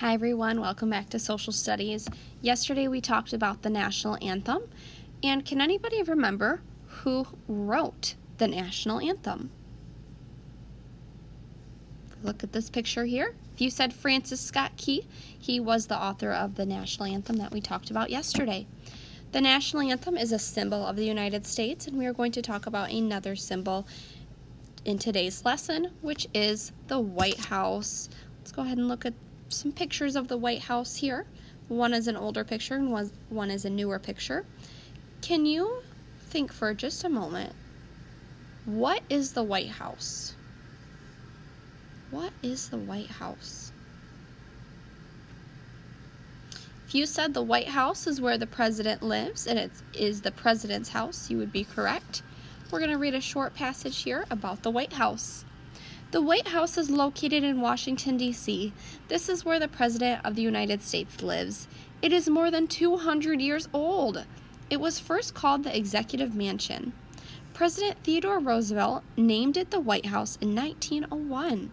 Hi everyone, welcome back to Social Studies. Yesterday we talked about the national anthem, and can anybody remember who wrote the national anthem? Look at this picture here. If you said Francis Scott Key, he was the author of the national anthem that we talked about yesterday. The national anthem is a symbol of the United States, and we are going to talk about another symbol in today's lesson, which is the White House. Let's go ahead and look at some pictures of the White House here. One is an older picture and one, one is a newer picture. Can you think for just a moment, what is the White House? What is the White House? If you said the White House is where the president lives and it is the president's house, you would be correct. We're going to read a short passage here about the White House. The White House is located in Washington, D.C. This is where the President of the United States lives. It is more than 200 years old. It was first called the Executive Mansion. President Theodore Roosevelt named it the White House in 1901.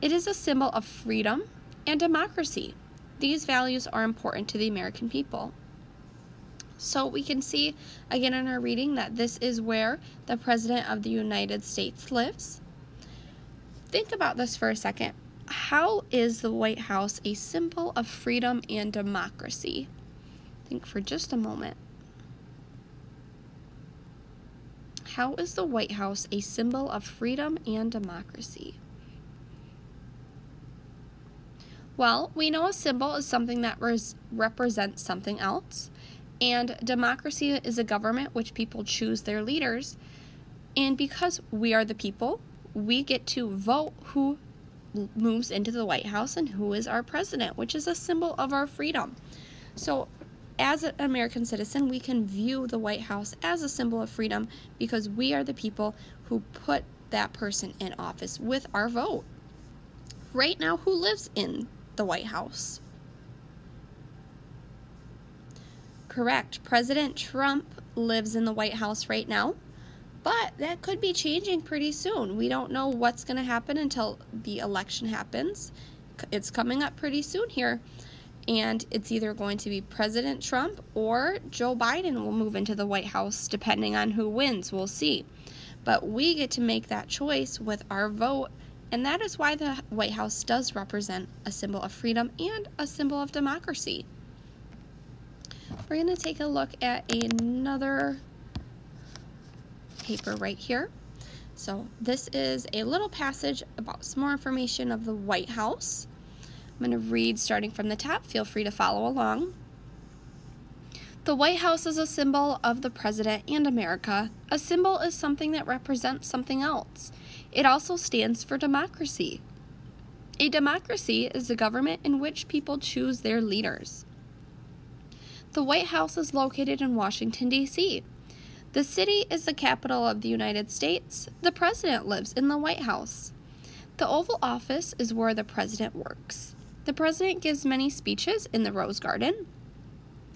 It is a symbol of freedom and democracy. These values are important to the American people. So we can see again in our reading that this is where the President of the United States lives think about this for a second. How is the White House a symbol of freedom and democracy? Think for just a moment. How is the White House a symbol of freedom and democracy? Well, we know a symbol is something that res- represents something else, and democracy is a government which people choose their leaders. And because we are the people, we get to vote who moves into the White House and who is our president, which is a symbol of our freedom. So, as an American citizen, we can view the White House as a symbol of freedom because we are the people who put that person in office with our vote. Right now, who lives in the White House? Correct. President Trump lives in the White House right now. But that could be changing pretty soon. We don't know what's going to happen until the election happens. It's coming up pretty soon here. And it's either going to be President Trump or Joe Biden will move into the White House, depending on who wins. We'll see. But we get to make that choice with our vote. And that is why the White House does represent a symbol of freedom and a symbol of democracy. We're going to take a look at another paper right here. So this is a little passage about some more information of the White House. I'm going to read starting from the top. Feel free to follow along. The White House is a symbol of the President and America. A symbol is something that represents something else. It also stands for democracy. A democracy is a government in which people choose their leaders. The White House is located in Washington, D.C. The city is the capital of the United States. The president lives in the White House. The Oval Office is where the president works. The president gives many speeches in the Rose Garden.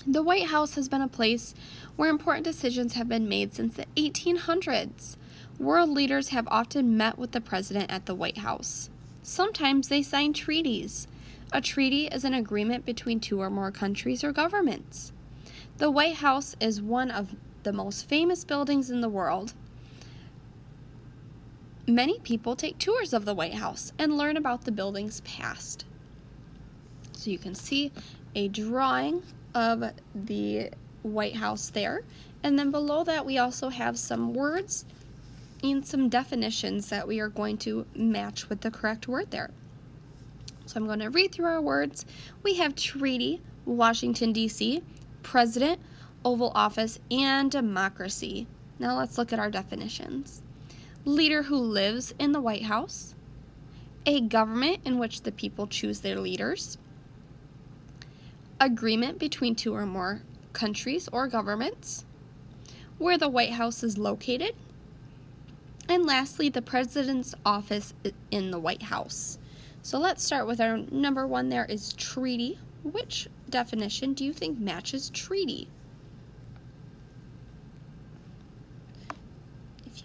The White House has been a place where important decisions have been made since the 1800s. World leaders have often met with the president at the White House. Sometimes they sign treaties. A treaty is an agreement between two or more countries or governments. The White House is one of the most famous buildings in the world, many people take tours of the White House and learn about the building's past. So you can see a drawing of the White House there. And then below that, we also have some words and some definitions that we are going to match with the correct word there. So I'm going to read through our words. We have treaty, Washington, D.C., president, Oval Office, and democracy. Now let's look at our definitions. Leader who lives in the White House, a government in which the people choose their leaders, agreement between two or more countries or governments, where the White House is located, and lastly, the President's office in the White House. So let's start with our number one there is treaty. Which definition do you think matches treaty?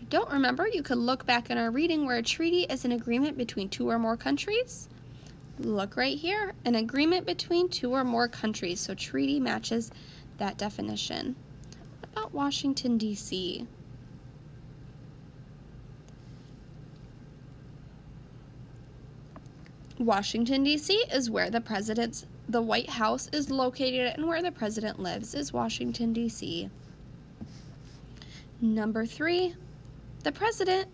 Don't remember, you could look back in our reading where a treaty is an agreement between two or more countries. Look right here, an agreement between two or more countries, so treaty matches that definition. What about Washington, D.C.? Washington, D.C. is where the president's, the White House is located and where the president lives is Washington, D.C. Number three, the president.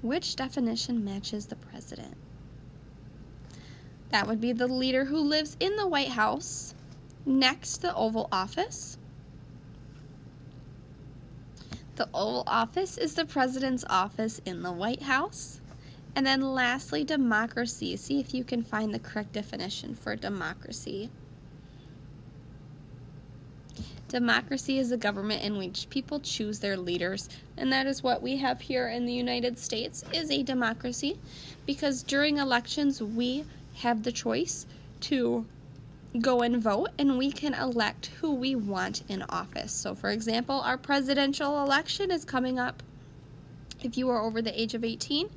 Which definition matches the president? That would be the leader who lives in the White House next the Oval Office. The Oval Office is the president's office in the White House. And then lastly, democracy. See if you can find the correct definition for democracy. Democracy is a government in which people choose their leaders, and that is what we have here in the United States is a democracy because during elections we have the choice to go and vote and we can elect who we want in office. So for example, our presidential election is coming up. If you are over the age of 18,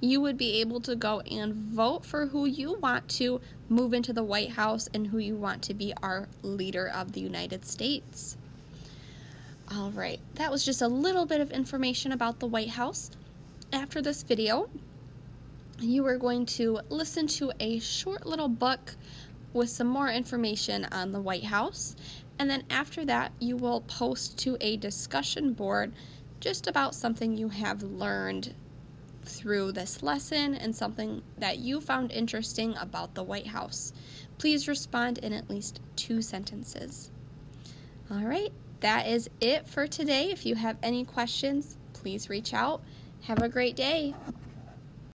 you would be able to go and vote for who you want to move into the White House and who you want to be our leader of the United States. All right, that was just a little bit of information about the White House. After this video, you are going to listen to a short little book with some more information on the White House. And then after that, you will post to a discussion board just about something you have learned through this lesson and something that you found interesting about the White House. Please respond in at least two sentences. All right, that is it for today. If you have any questions, please reach out. Have a great day.